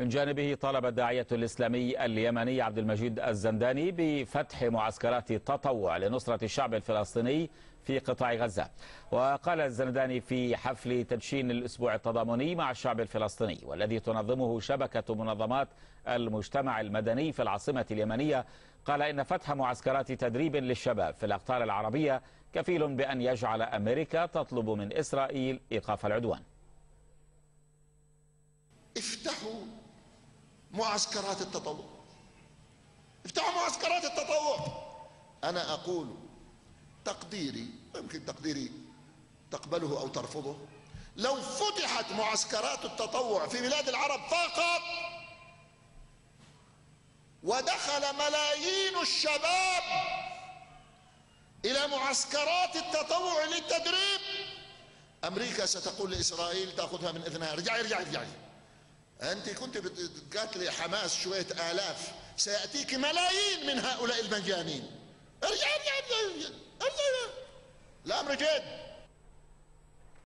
من جانبه طالب الداعية الإسلامي اليمني عبد المجيد الزنداني بفتح معسكرات تطوع لنصرة الشعب الفلسطيني في قطاع غزة. وقال الزنداني في حفل تدشين الأسبوع التضامني مع الشعب الفلسطيني والذي تنظمه شبكة منظمات المجتمع المدني في العاصمة اليمنية قال إن فتح معسكرات تدريب للشباب في الأقطار العربية كفيل بأن يجعل أمريكا تطلب من إسرائيل إيقاف العدوان. افتحوا معسكرات التطوع. افتحوا معسكرات التطوع. أنا أقول تقديري يمكن تقديري تقبله أو ترفضه. لو فتحت معسكرات التطوع في بلاد العرب فقط ودخل ملايين الشباب إلى معسكرات التطوع للتدريب أمريكا ستقول لإسرائيل تأخذها من إذنها. ارجعي ارجعي ارجعي. أنت كنت بتقاتلي حماس شوية آلاف. سيأتيك ملايين من هؤلاء المجانين. ارجعي ارجعي ارجعي ارجعي الامر جد